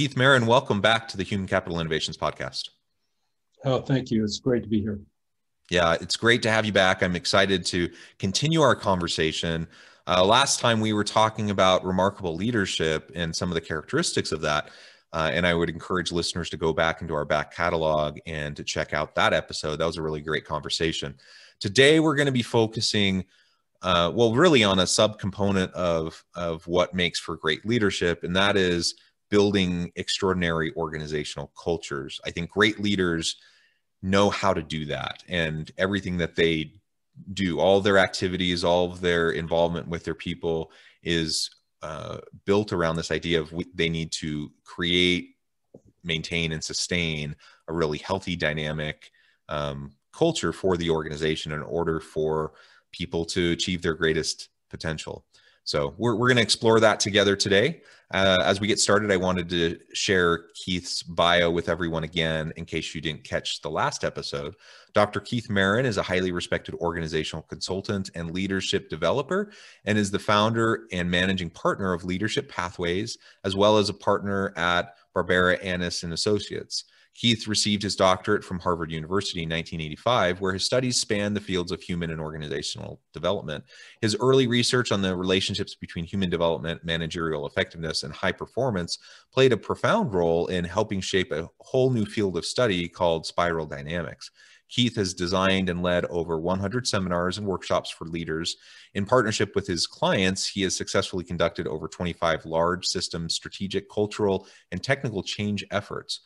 Keith Merron, welcome back to the Human Capital Innovations Podcast. Oh, thank you. It's great to be here. Yeah, it's great to have you back. I'm excited to continue our conversation. Uh, last time we were talking about remarkable leadership and some of the characteristics of that. Uh, and I would encourage listeners to go back into our back catalog and to check out that episode. That was a really great conversation. Today, we're going to be focusing, uh, well, really on a subcomponent of, of what makes for great leadership, and that is building extraordinary organizational cultures. I think great leaders know how to do that, and everything that they do, all their activities, all of their involvement with their people is uh, built around this idea of we, they need to create, maintain, and sustain a really healthy, dynamic um, culture for the organization in order for people to achieve their greatest potential. So we're, we're going to explore that together today. Uh, as we get started, I wanted to share Keith's bio with everyone again in case you didn't catch the last episode. Dr. Keith Merron is a highly respected organizational consultant and leadership developer and is the founder and managing partner of Leadership Pathways, as well as a partner at Barbara Annis and Associates. Keith received his doctorate from Harvard University in 1985, where his studies spanned the fields of human and organizational development. His early research on the relationships between human development, managerial effectiveness, and high performance played a profound role in helping shape a whole new field of study called spiral dynamics. Keith has designed and led over 100 seminars and workshops for leaders. In partnership with his clients, he has successfully conducted over 25 large system strategic, cultural, and technical change efforts.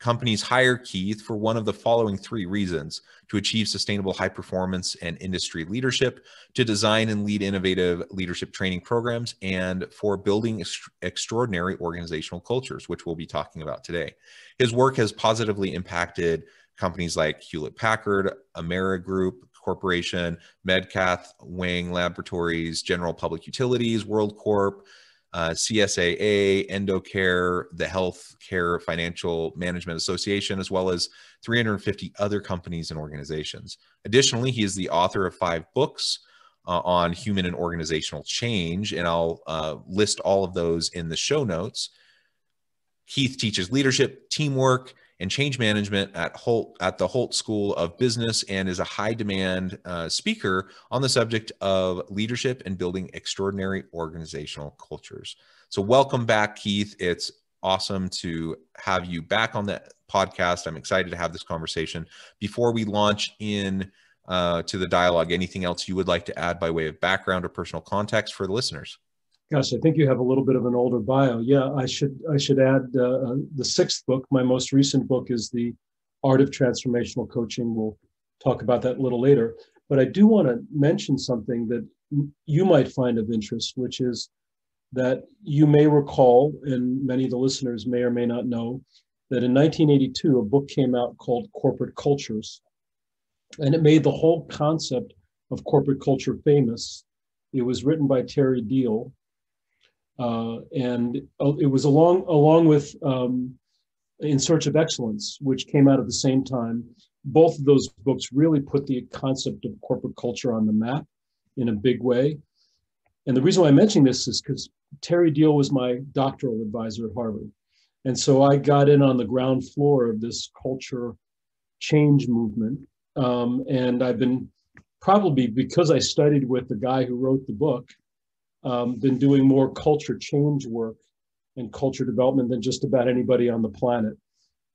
Companies hire Keith for one of the following three reasons to achieve sustainable high performance and industry leadership, to design and lead innovative leadership training programs, and for building ex- extraordinary organizational cultures, which we'll be talking about today. His work has positively impacted companies like Hewlett Packard, Amerigroup Corporation, MedCath, Wang Laboratories, General Public Utilities, World Corp, uh, CSAA, Endocare, the Healthcare Financial Management Association, as well as 350 other companies and organizations. Additionally, he is the author of five books uh, on human and organizational change, and I'll uh, list all of those in the show notes. Keith teaches leadership, teamwork, and change management at Hult at the Hult School of Business and is a high demand uh, speaker on the subject of leadership and building extraordinary organizational cultures. So welcome back, Keith. It's awesome to have you back on the podcast. I'm excited to have this conversation. Before we launch in uh, to the dialogue, anything else you would like to add by way of background or personal context for the listeners? Gosh, I think you have a little bit of an older bio. Yeah, I should I should add uh, uh, the sixth book. My most recent book is the Art of Transformational Coaching. We'll talk about that a little later. But I do want to mention something that you might find of interest, which is that you may recall, and many of the listeners may or may not know, that in 1982 a book came out called Corporate Cultures, and it made the whole concept of corporate culture famous. It was written by Terry Deal, and uh, it was along along with um, In Search of Excellence, which came out at the same time. Both of those books really put the concept of corporate culture on the map in a big way. And the reason why I'm mentioning this is because Terry Deal was my doctoral advisor at Harvard. And so I got in on the ground floor of this culture change movement. Um, and I've been probably because I studied with the guy who wrote the book, um, been doing more culture change work and culture development than just about anybody on the planet.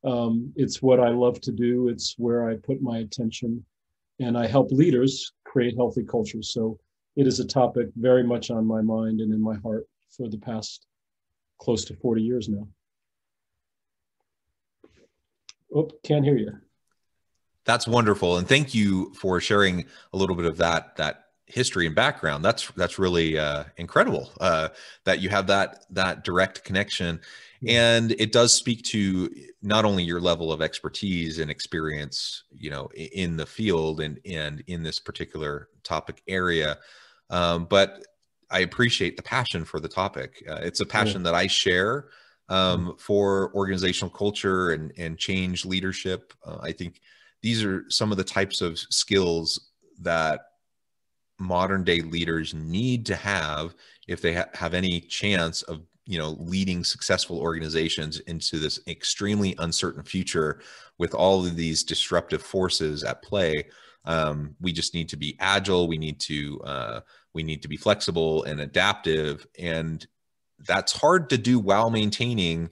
Um, it's what I love to do. It's where I put my attention, and I help leaders create healthy cultures. So it is a topic very much on my mind and in my heart for the past close to 40 years now. Oh, can't hear you. That's wonderful, and thank you for sharing a little bit of that that history and background that's that's really uh, incredible uh, that you have that that direct connection and it does speak to not only your level of expertise and experience you know in the field and and in this particular topic area um, but i appreciate the passion for the topic uh, it's a passion yeah. that i share um, mm. for organizational culture and and change leadership uh, i think these are some of the types of skills that modern day leaders need to have if they ha- have any chance of you know leading successful organizations into this extremely uncertain future with all of these disruptive forces at play. Um, we just need to be agile. We need to uh, we need to be flexible and adaptive. And that's hard to do while maintaining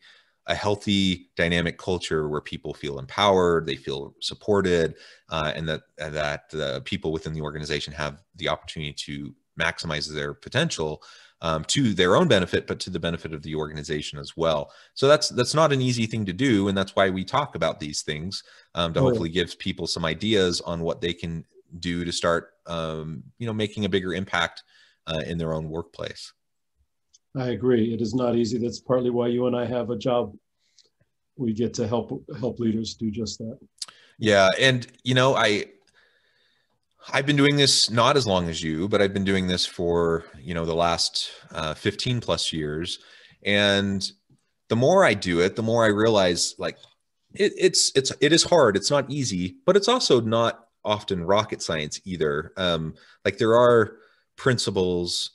a healthy dynamic culture where people feel empowered they feel supported uh, and that that the people within the organization have the opportunity to maximize their potential um, to their own benefit, but to the benefit of the organization as well. So that's that's not an easy thing to do, and that's why we talk about these things um, to oh. hopefully give people some ideas on what they can do to start, um, you know, making a bigger impact uh, in their own workplace. I agree. It is not easy. That's partly why you and I have a job. We get to help help leaders do just that. Yeah, and you know, I I've been doing this not as long as you, but I've been doing this for you know the last uh, 15 plus years, and the more I do it, the more I realize like it, it's it's it is hard. It's not easy, but it's also not often rocket science either. Um, like there are principles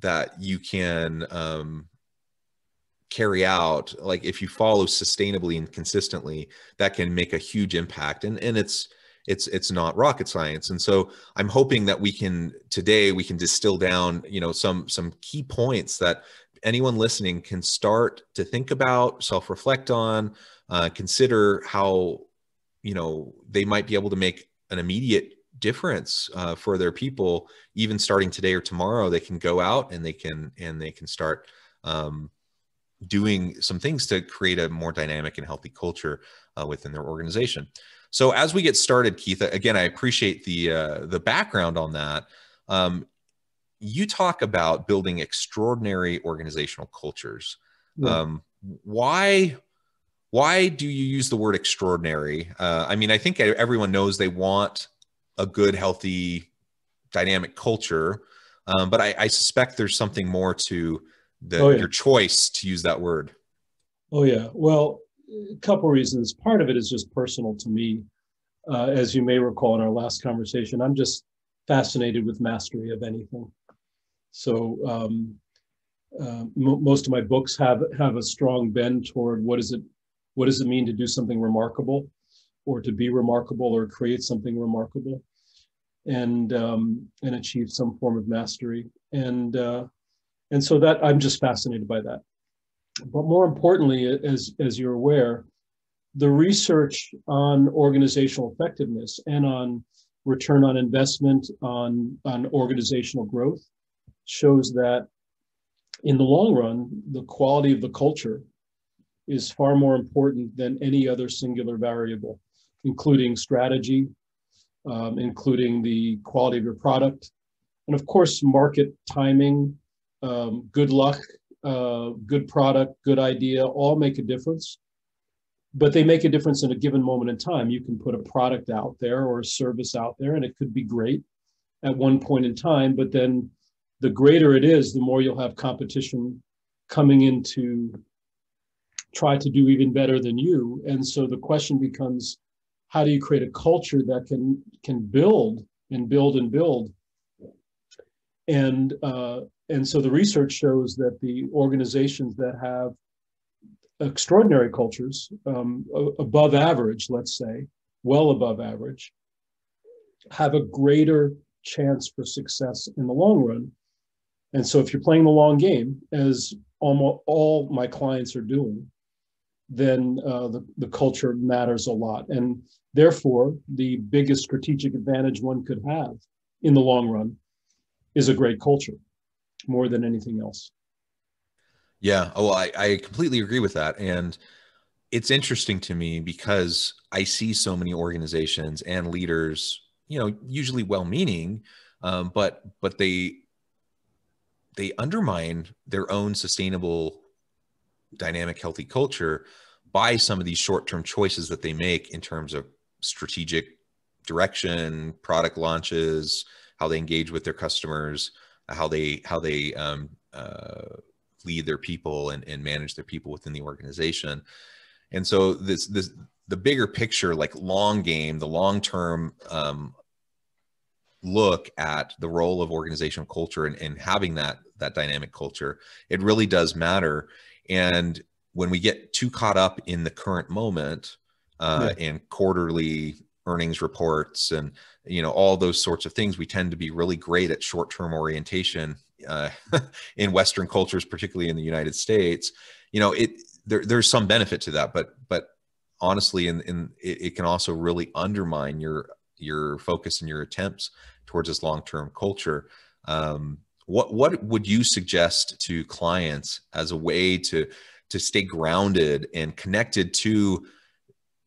that you can um, carry out, like if you follow sustainably and consistently, that can make a huge impact. And and it's it's it's not rocket science and so i'm hoping that we can today we can distill down you know some some key points that anyone listening can start to think about self-reflect on uh, consider how you know they might be able to make an immediate difference uh, for their people even starting today or tomorrow they can go out and they can and they can start um, doing some things to create a more dynamic and healthy culture uh, within their organization so as we get started, Keith, again, I appreciate the uh, the background on that. Um, you talk about building extraordinary organizational cultures. Yeah. Um, why why do you use the word extraordinary? Uh, I mean, I think everyone knows they want a good, healthy, dynamic culture, um, but I, I, suspect there's something more to the, oh, yeah. your choice to use that word. Oh yeah. Well, a couple reasons. Part of it is just personal to me. Uh, as you may recall in our last conversation, I'm just fascinated with mastery of anything. So um, uh, most of my books have have a strong bend toward what is it what does it mean to do something remarkable, or to be remarkable, or create something remarkable, and um, and achieve some form of mastery. And uh, and so that I'm just fascinated by that. But more importantly, as, as you're aware, the research on organizational effectiveness and on return on investment on, on organizational growth shows that in the long run, the quality of the culture is far more important than any other singular variable, including strategy, um, including the quality of your product, and of course, market timing, um, good luck, uh, good product, good idea, all make a difference. But they make a difference in a given moment in time. You can put a product out there or a service out there, and it could be great at one point in time. But then the greater it is, the more you'll have competition coming in to try to do even better than you. And so the question becomes how do you create a culture that can can build and build and build and uh, and so the research shows that the organizations that have extraordinary cultures, um, above average, let's say, well above average, have a greater chance for success in the long run. And so if you're playing the long game, as almost all my clients are doing, then uh, the, the culture matters a lot. And therefore, the biggest strategic advantage one could have in the long run is a great culture more than anything else. Yeah. Oh, I, I completely agree with that. And it's interesting to me because I see so many organizations and leaders, you know, usually well-meaning, um, but but they they undermine their own sustainable, dynamic, healthy culture by some of these short-term choices that they make in terms of strategic direction, product launches, how they engage with their customers, how they how they um, uh, lead their people and, and manage their people within the organization. And so this this the bigger picture, like long game, the long term um, look at the role of organizational culture and, and having that that dynamic culture, it really does matter. And when we get too caught up in the current moment uh, yeah. and quarterly earnings reports and you know all those sorts of things we tend to be really great at short-term orientation uh, in western cultures particularly in the united states you know it there, there's some benefit to that but but honestly in, in it, it can also really undermine your your focus and your attempts towards this long-term culture um, what what would you suggest to clients as a way to to stay grounded and connected to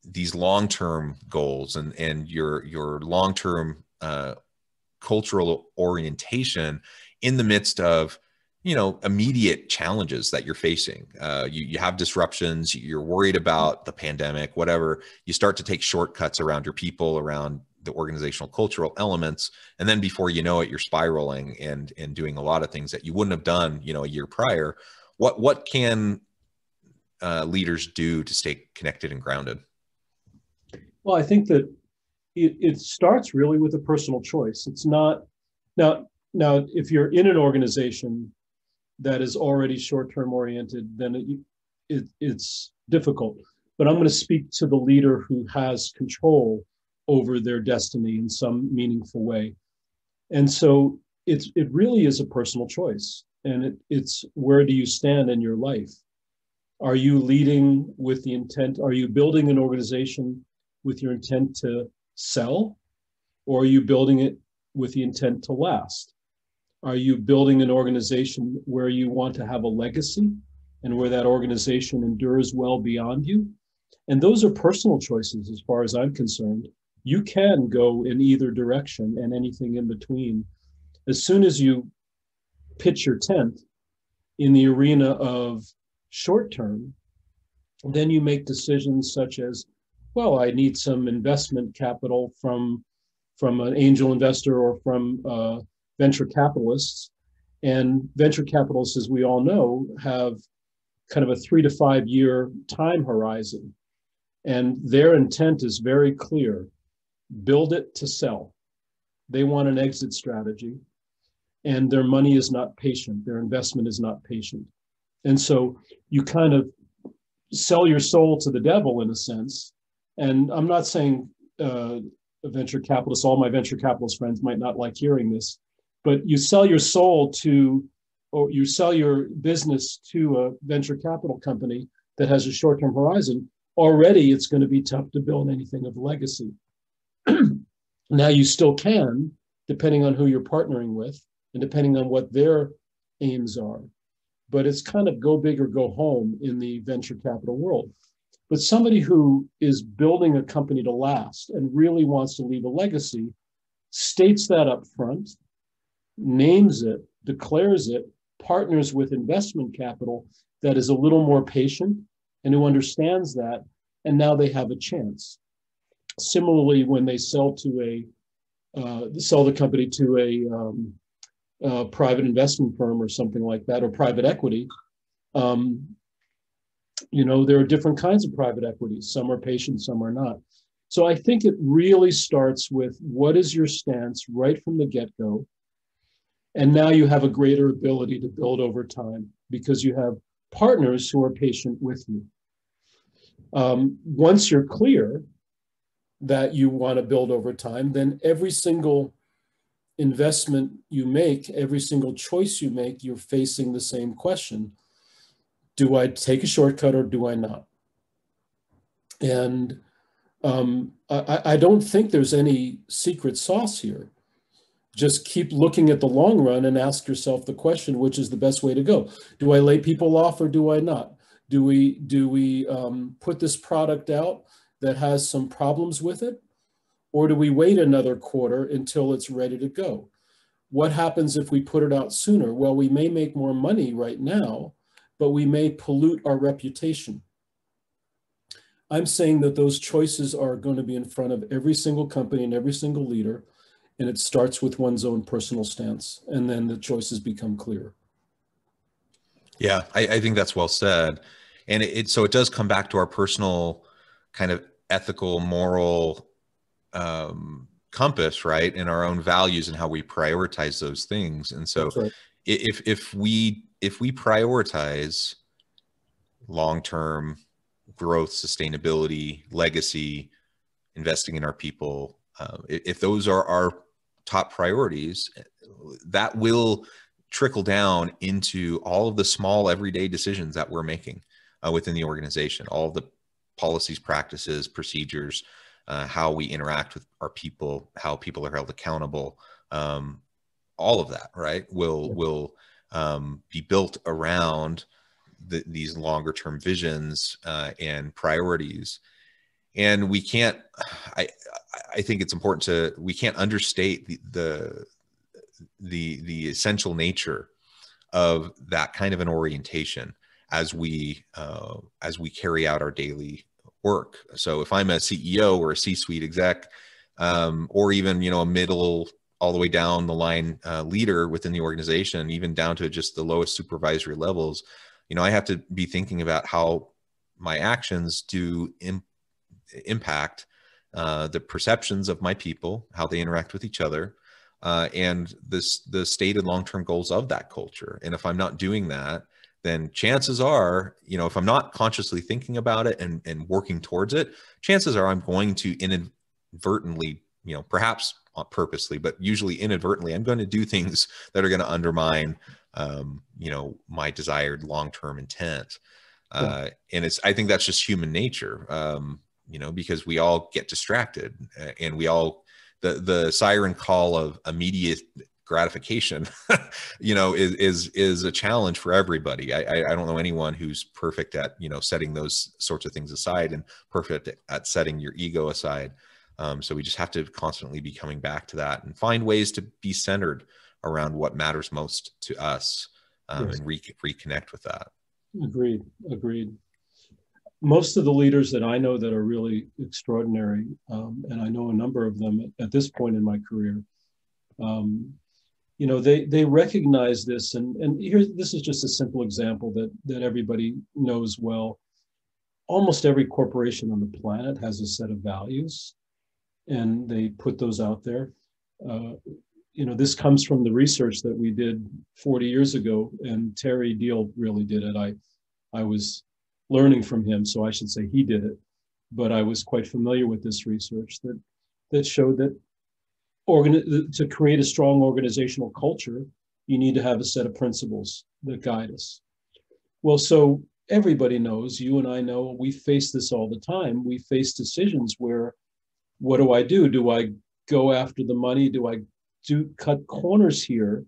these long-term goals and and your your long-term uh, cultural orientation in the midst of you know immediate challenges that you're facing? Uh, you, you have disruptions you're worried about the pandemic whatever. You start to take shortcuts around your people around the organizational cultural elements and then before you know it you're spiraling and and doing a lot of things that you wouldn't have done you know a year prior what what can uh, leaders do to stay connected and grounded well, I think that it, it starts really with a personal choice. It's not now. Now, if you're in an organization that is already short-term oriented, then it, it, it's difficult. But I'm going to speak to the leader who has control over their destiny in some meaningful way. And so it's it really is a personal choice. And it, it's where do you stand in your life? Are you leading with the intent? Are you building an organization with your intent to sell, or are you building it with the intent to last? Are you building an organization where you want to have a legacy and where that organization endures well beyond you? And those are personal choices as far as I'm concerned. You can go in either direction and anything in between. As soon as you pitch your tent in the arena of short term, then you make decisions such as well, I need some investment capital from from an angel investor or from uh, venture capitalists. And venture capitalists, as we all know, have kind of a three to five year time horizon. And their intent is very clear build it to sell. They want an exit strategy, and their money is not patient, their investment is not patient. And so you kind of sell your soul to the devil in a sense and I'm not saying uh, venture capitalists, all my venture capitalist friends might not like hearing this, but you sell your soul to, or you sell your business to a venture capital company that has a short term horizon, already it's going to be tough to build anything of legacy. now, you still can, depending on who you're partnering with and depending on what their aims are. But it's kind of go big or go home in the venture capital world. But somebody who is building a company to last and really wants to leave a legacy states that up front, names it, declares it, partners with investment capital that is a little more patient and who understands that, and now they have a chance. Similarly, when they sell to a uh, sell the company to a um, private investment firm or something like that, or private equity, um, you know, there are different kinds of private equities. Some are patient, some are not. So I think it really starts with what is your stance right from the get go? And now you have a greater ability to build over time because you have partners who are patient with you. Um, once you're clear that you want to build over time, then every single investment you make, every single choice you make, you're facing the same question do I take a shortcut or do I not? And um, I, I don't think there's any secret sauce here. Just keep looking at the long run and ask yourself the question, which is the best way to go? Do I lay people off or do I not? Do we do we um, put this product out that has some problems with it, or do we wait another quarter until it's ready to go? What happens if we put it out sooner? Well, we may make more money right now, but we may pollute our reputation. I'm saying that those choices are going to be in front of every single company and every single leader, and it starts with one's own personal stance, and then the choices become clear. Yeah, I, I think that's well said, and it, it, so it does come back to our personal kind of ethical, moral um, compass, right, and our own values and how we prioritize those things. And so, right. if if we if we prioritize long term growth, sustainability, legacy, investing in our people, uh, if those are our top priorities, that will trickle down into all of the small everyday decisions that we're making uh, within the organization, all the policies, practices, procedures, uh, how we interact with our people, how people are held accountable, um, all of that, right, will will um, be built around the, these longer term visions uh, and priorities. And we can't. I I think it's important to we can't understate the the the, the essential nature of that kind of an orientation as we uh, as we carry out our daily work. So if I'm a CEO or a C-suite exec, um, or even you know a middle all the way down the line uh, leader within the organization, even down to just the lowest supervisory levels, you know I have to be thinking about how my actions do Im- impact uh, the perceptions of my people, how they interact with each other, uh, and this the stated long-term goals of that culture. And if I'm not doing that, then chances are, you know, if I'm not consciously thinking about it and, and working towards it, chances are I'm going to inadvertently, you know, perhaps purposely, but usually inadvertently, I'm going to do things that are going to undermine, um, you know, my desired long-term intent. Uh, and it's, I think that's just human nature, um, you know, because we all get distracted uh, and we all, the, the siren call of immediate gratification you know is is is a challenge for everybody. I, I don't know anyone who's perfect at you know setting those sorts of things aside and perfect at setting your ego aside. Um, so we just have to constantly be coming back to that and find ways to be centered around what matters most to us um, yes. and re- reconnect with that. Agreed agreed. Most of the leaders that i know that are really extraordinary um, and i know a number of them at, at this point in my career um, you know they they recognize this. And and here this is just a simple example that that everybody knows well. Almost every corporation on the planet has a set of values and they put those out there. Uh, you know this comes from the research that we did 40 years ago and terry deal really did it. I i was learning from him so i should say he did it. But i was quite familiar with this research that that showed that organ- to create a strong organizational culture, you need to have a set of principles that guide us. Well, so everybody knows, you and I know, we face this all the time. We face decisions where, what do I do? Do I go after the money? Do I do cut corners here?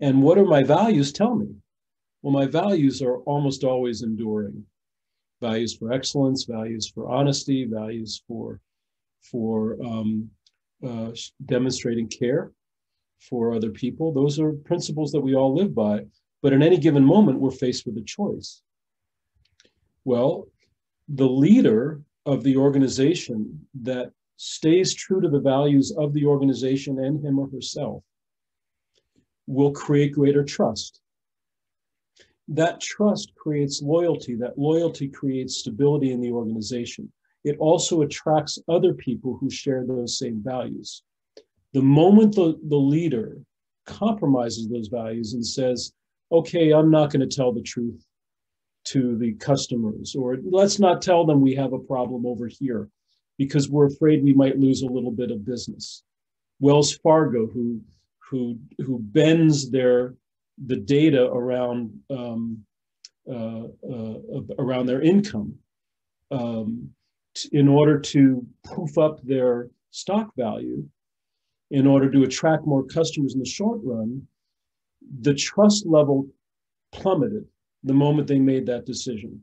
And what are my values? Tell me. Well, my values are almost always enduring. Values for excellence, values for honesty, values for for um, uh, demonstrating care for other people. Those are principles that we all live by. But in any given moment, we're faced with a choice. Well, the leader of the organization that stays true to the values of the organization and him or herself will create greater trust. That trust creates loyalty. That loyalty creates stability in the organization it also attracts other people who share those same values. The moment the, the leader compromises those values and says, okay, I'm not going to tell the truth to the customers, or let's not tell them we have a problem over here because we're afraid we might lose a little bit of business. Wells Fargo, who who who bends their the data around um, uh, uh, around their income um, in order to poof up their stock value, in order to attract more customers in the short run, the trust level plummeted the moment they made that decision.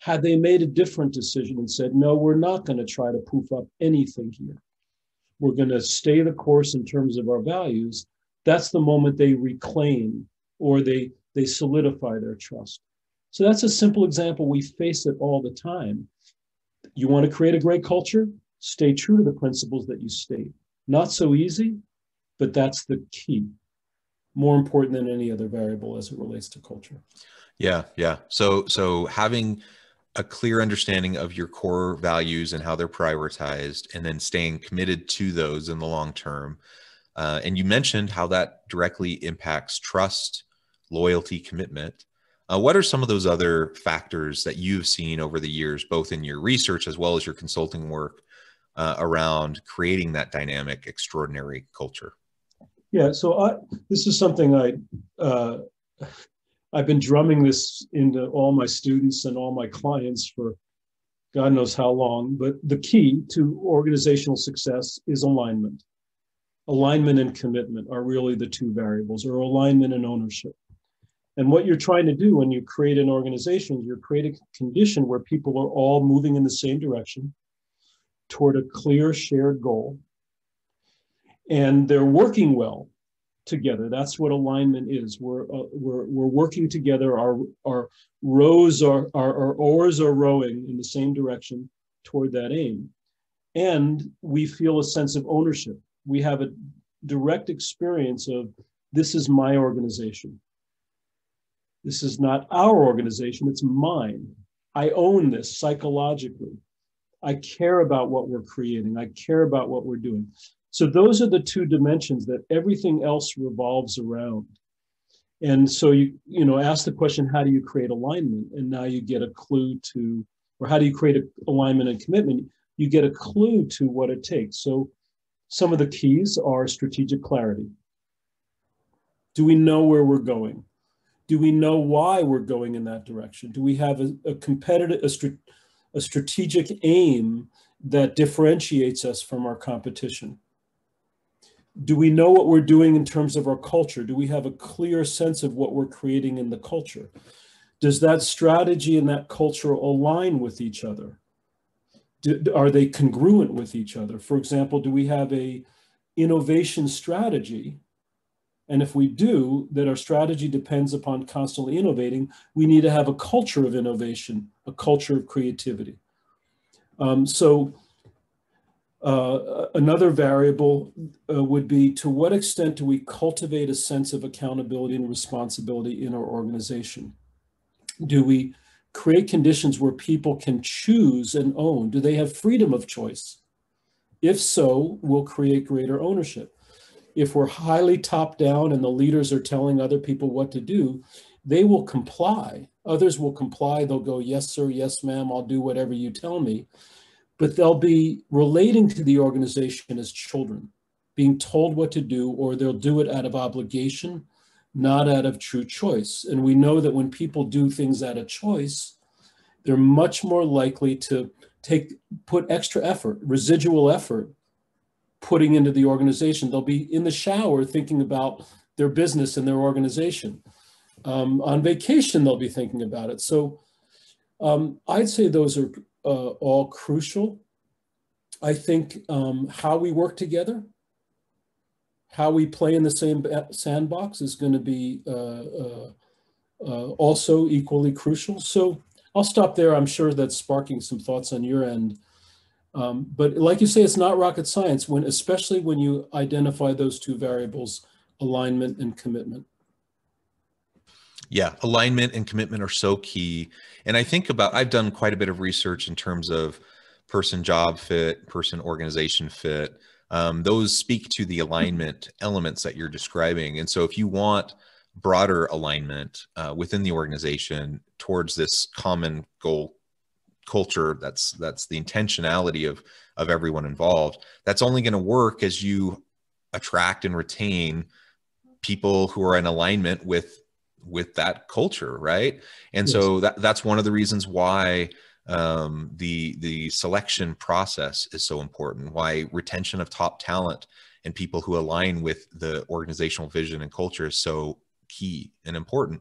Had they made a different decision and said, no, we're not going to try to poof up anything here, we're going to stay the course in terms of our values, that's the moment they reclaim or they, they solidify their trust. So that's a simple example. We face it all the time. You want to create a great culture? Stay true to the principles that you state. Not so easy, but that's the key. More important than any other variable as it relates to culture. Yeah, yeah. So so having a clear understanding of your core values and how they're prioritized, and then staying committed to those in the long term. Uh, and you mentioned how that directly impacts trust, loyalty, commitment. Uh, what are some of those other factors that you've seen over the years, both in your research as well as your consulting work, uh, around creating that dynamic, extraordinary culture? Yeah, so I, this is something I uh, I've been drumming this into all my students and all my clients for God knows how long. But the key to organizational success is alignment. Alignment and commitment are really the two variables, or alignment and ownership. And what you're trying to do when you create an organization, you're creating a condition where people are all moving in the same direction toward a clear shared goal. And they're working well together. That's what alignment is. We're, uh, we're, we're working together. Our, our rows are, our, our oars are rowing in the same direction toward that aim. And we feel a sense of ownership. We have a direct experience of this is my organization. This is not our organization, it's mine. I own this psychologically. I care about what we're creating. I care about what we're doing. So those are the two dimensions that everything else revolves around. And so you, you know, ask the question, how do you create alignment? And now you get a clue to, or how do you create alignment and commitment? You get a clue to what it takes. So some of the keys are strategic clarity. Do we know where we're going? Do we know why we're going in that direction? Do we have a, a competitive, a, a strategic aim that differentiates us from our competition? do we know what we're doing in terms of our culture? Do we have a clear sense of what we're creating in the culture? Does that strategy and that culture align with each other? Do, are they congruent with each other? For example, do we have a innovation strategy? And if we do, that our strategy depends upon constantly innovating, we need to have a culture of innovation, a culture of creativity. Um, so uh, another variable uh, would be to what extent do we cultivate a sense of accountability and responsibility in our organization? Do we create conditions where people can choose and own? Do they have freedom of choice? If so, we'll create greater ownership. If we're highly top down and the leaders are telling other people what to do, they will comply. Others will comply. They'll go, yes, sir, yes, ma'am, I'll do whatever you tell me but they'll be relating to the organization as children, being told what to do, or they'll do it out of obligation, not out of true choice. And we know that when people do things out of choice, they're much more likely to take put extra effort, residual effort, putting into the organization. They'll be in the shower thinking about their business and their organization. Um, on vacation, they'll be thinking about it. So um, I'd say those are uh, all crucial. I think um, how we work together, how we play in the same sandbox is going to be uh, uh, uh, also equally crucial. So I'll stop there. I'm sure that's sparking some thoughts on your end. Um, but like you say, it's not rocket science, when especially when you identify those two variables, alignment and commitment. Yeah, alignment and commitment are so key. And I think about, I've done quite a bit of research in terms of person job fit, person organization fit. Um, those speak to the alignment elements that you're describing. And so if you want broader alignment uh, within the organization towards this common goal culture that's that's the intentionality of of everyone involved that's only going to work as you attract and retain people who are in alignment with with that culture right and yes. so that, that's one of the reasons why um, the the selection process is so important why retention of top talent and people who align with the organizational vision and culture is so key and important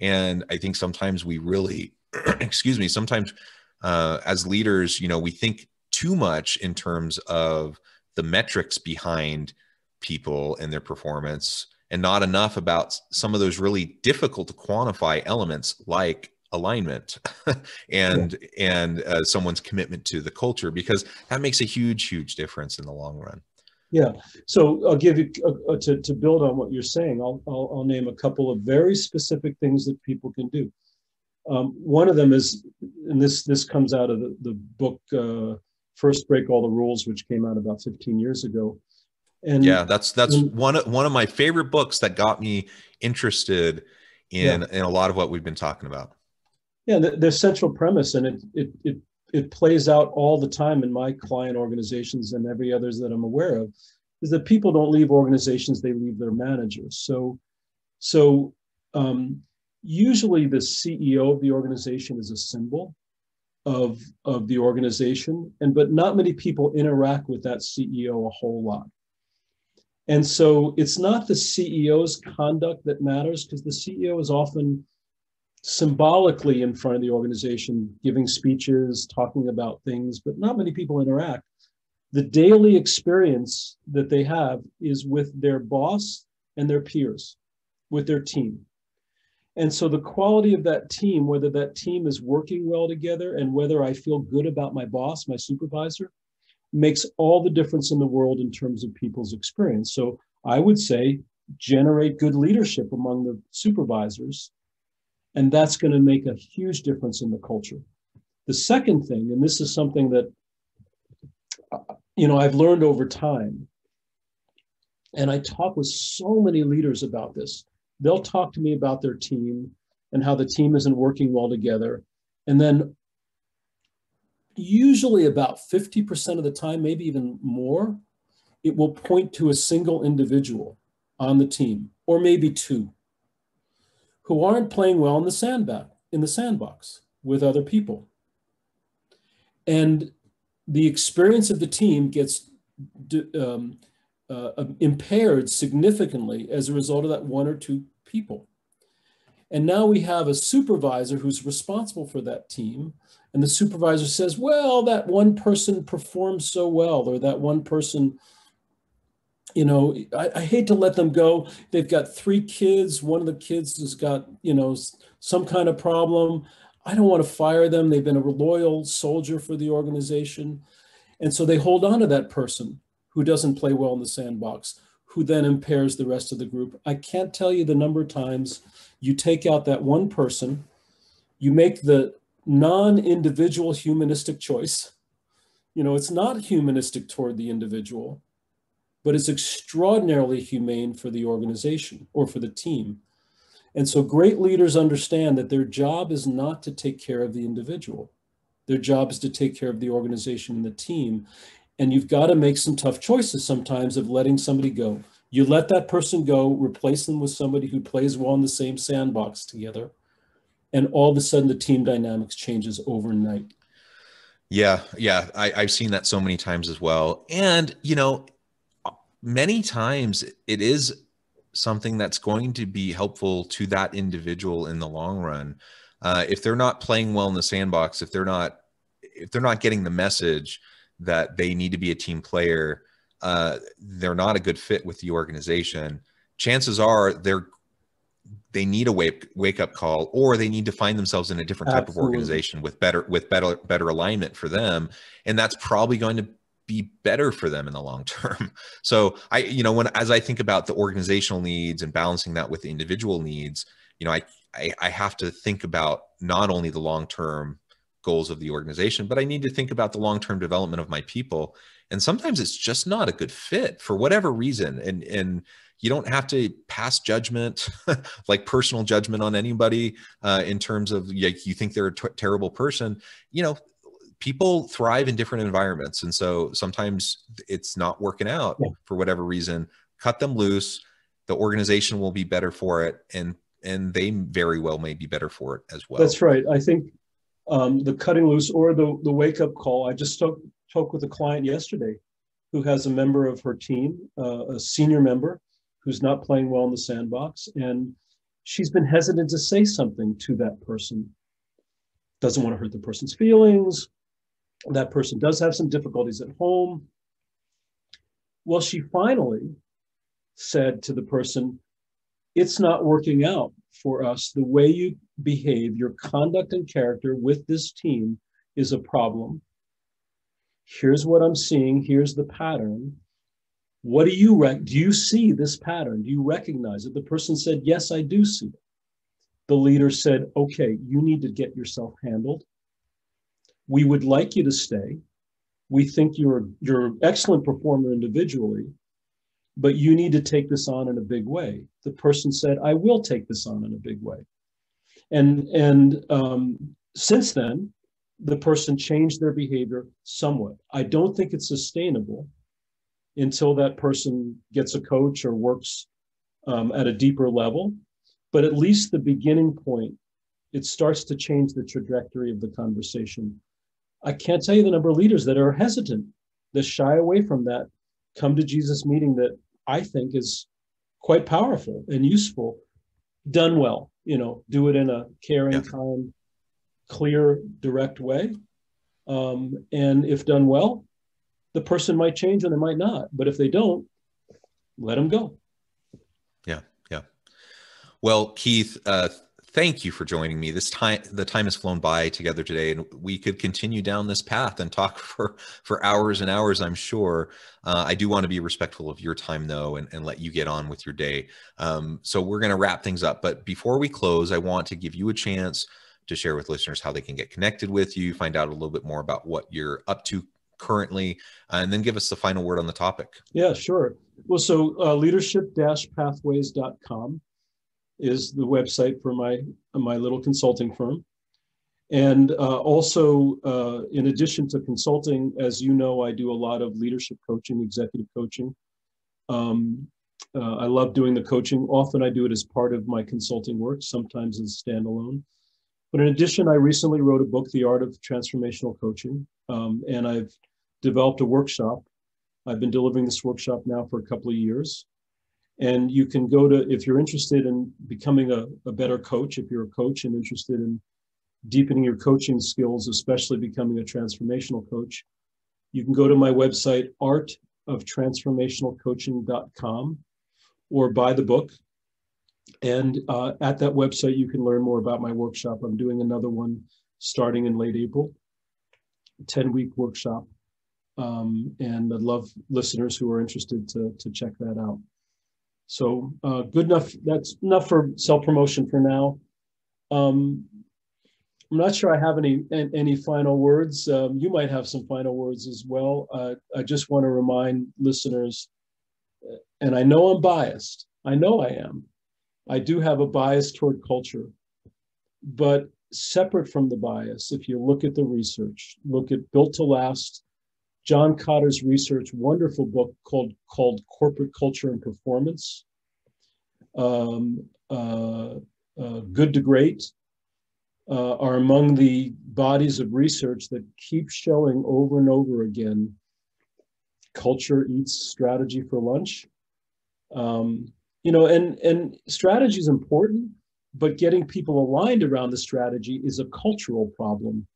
and i think sometimes we really excuse me sometimes uh, as leaders you know we think too much in terms of the metrics behind people and their performance and not enough about some of those really difficult to quantify elements like alignment and yeah. and uh, someone's commitment to the culture because that makes a huge huge difference in the long run. Yeah. So i'll give you uh, uh, to, to build on what you're saying I'll, I'll, I'll name a couple of very specific things that people can do Um, one of them is, and this this comes out of the, the book uh, First Break All the Rules, which came out about 15 years ago. And yeah, that's that's and, one of, one of my favorite books that got me interested in yeah. in a lot of what we've been talking about. Yeah, the, the central premise, and it it it it plays out all the time in my client organizations and every others that I'm aware of, is that people don't leave organizations; they leave their managers. So, so um, usually the CEO of the organization is a symbol of of the organization, and but not many people interact with that CEO a whole lot. And so it's not the CEO's conduct that matters because the CEO is often symbolically in front of the organization, giving speeches, talking about things, but not many people interact. The daily experience that they have is with their boss and their peers, with their team. And so the quality of that team, whether that team is working well together and whether I feel good about my boss, my supervisor, makes all the difference in the world in terms of people's experience. So I would say generate good leadership among the supervisors and that's going to make a huge difference in the culture. The second thing, and this is something that uh, you know I've learned over time, and I talk with so many leaders about this. They'll talk to me about their team and how the team isn't working well together. And then usually about 50% of the time, maybe even more, it will point to a single individual on the team, or maybe two who aren't playing well in the sandbag in the sandbox with other people. And the experience of the team gets um, uh, impaired significantly as a result of that one or two people. And now we have a supervisor who's responsible for that team. And the supervisor says, well, that one person performed so well, or that one person you know, I, I, hate to let them go. They've got three kids. One of the kids has got, you know, some kind of problem. I don't want to fire them. They've been a loyal soldier for the organization. And so they hold on to that person who doesn't play well in the sandbox, who then impairs the rest of the group. I can't tell you the number of times you take out that one person, you make the non individual humanistic choice. You know, it's not humanistic toward the individual but it's extraordinarily humane for the organization or for the team. And so great leaders understand that their job is not to take care of the individual. Their job is to take care of the organization and the team. And you've got to make some tough choices sometimes of letting somebody go. You let that person go, replace them with somebody who plays well in the same sandbox together. And all of a sudden the team dynamics changes overnight. Yeah, yeah, I, have seen that so many times as well. And you know, many times it is something that's going to be helpful to that individual in the long run. Uh, if they're not playing well in the sandbox, if they're not if they're not getting the message that they need to be a team player, uh, they're not a good fit with the organization. Chances are they're they need a wake wake up call, or they need to find themselves in a different type Absolutely. of organization with better with better better alignment for them, and that's probably going to be better for them in the long term. So I, you know, when as I think about the organizational needs and balancing that with the individual needs, you know, I I, I have to think about not only the long term goals of the organization, but I need to think about the long term development of my people. And sometimes it's just not a good fit for whatever reason. And and you don't have to pass judgment, like personal judgment on anybody uh, in terms of like you think they're a t- terrible person. You know, people thrive in different environments and so sometimes it's not working out yeah. for whatever reason cut them loose the organization will be better for it and and they very well may be better for it as well that's right i think um, the cutting loose or the the wake up call. I just spoke spoke with a client yesterday who has a member of her team uh, a senior member who's not playing well in the sandbox and she's been hesitant to say something to that person. Doesn't want to hurt the person's feelings. That person does have some difficulties at home. Well, she finally said to the person, It's not working out for us. The way you behave, your conduct and character with this team is a problem. Here's what I'm seeing. Here's the pattern. What do you rec- do? You see this pattern? Do you recognize it? The person said, Yes, I do see it. the leader said, okay, you need to get yourself handled. We would like you to stay. We think you're you're an excellent performer individually, but you need to take this on in a big way. The person said, I will take this on in a big way. And and um, since then, the person changed their behavior somewhat. I don't think it's sustainable until that person gets a coach or works um, at a deeper level. But at least the beginning point, it starts to change the trajectory of the conversation. I can't tell you the number of leaders that are hesitant, that shy away from that come to Jesus meeting that I think is quite powerful and useful, done well. You know, do it in a caring, yeah. kind, clear, direct way. Um, and if done well, the person might change or they might not. But if they don't, let them go. Yeah, yeah. Well, Keith, uh, thank you for joining me. This time, the time has flown by together today, and we could continue down this path and talk for for hours and hours. I'm sure. Uh, I do want to be respectful of your time, though, and, and let you get on with your day. Um, so we're going to wrap things up. But before we close, I want to give you a chance to share with listeners how they can get connected with you, find out a little bit more about what you're up to currently, uh, and then give us the final word on the topic. Yeah, sure. Well, so uh, leadership-pathways.com is the website for my my little consulting firm. And uh, also, uh, in addition to consulting, as you know, I do a lot of leadership coaching, executive coaching. Um, uh, I love doing the coaching. Often I do it as part of my consulting work, sometimes as standalone. But in addition, I recently wrote a book, The Art of Transformational Coaching, um, and I've developed a workshop. I've been delivering this workshop now for a couple of years. And you can go to, if you're interested in becoming a, a better coach, if you're a coach and interested in deepening your coaching skills, especially becoming a transformational coach, you can go to my website, artoftransformationalcoaching.com, or buy the book. And uh, at that website, you can learn more about my workshop. I'm doing another one starting in late April, 10 week workshop um, and I'd love listeners who are interested to, to check that out. So uh, good enough. That's enough for self promotion for now. Um, I'm not sure I have any any final words. Um, you might have some final words as well. Uh, I just want to remind listeners, and I know I'm biased. I know I am. I do have a bias toward culture, but separate from the bias, if you look at the research, look at Built to Last, John Kotter's research, wonderful book called called Corporate Culture and Performance. Um, uh, uh, Good to Great uh, are among the bodies of research that keep showing over and over again. Culture eats strategy for lunch. Um, you know, and and strategy is important, but getting people aligned around the strategy is a cultural problem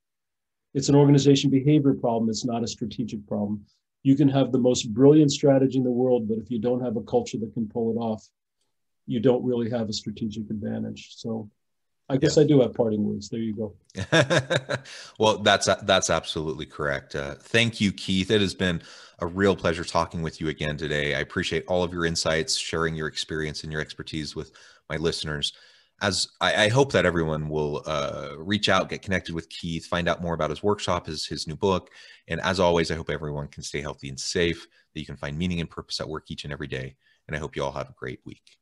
it's an organization behavior problem. It's not a strategic problem. You can have the most brilliant strategy in the world, but if you don't have a culture that can pull it off, you don't really have a strategic advantage. So I guess yeah. I do have parting words. There you go. well, that's that's absolutely correct. Uh, thank you, Keith. It has been a real pleasure talking with you again today. I appreciate all of your insights, sharing your experience and your expertise with my listeners as I, I, hope that everyone will uh, reach out, get connected with Keith, find out more about his workshop, his his new book, and as always, I hope everyone can stay healthy and safe. That you can find meaning and purpose at work each and every day. And I hope you all have a great week.